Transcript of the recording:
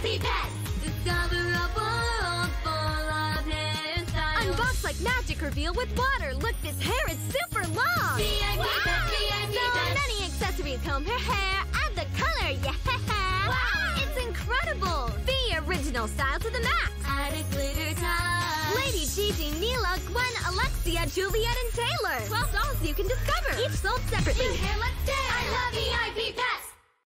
sexy pets. Discover a world full of hairstyles. Unbox like magic reveal with water. Look, this hair is super long. VIP pets, VIP So pets. many accessories, comb her hair, add the color, yeah! Wow. It's incredible! The original style to the max! Add a glitter touch. Lady Gigi, Neela, Gwen, Alexia, Juliet, and Taylor! 12 dolls you can discover, each sold separately. Your hair looks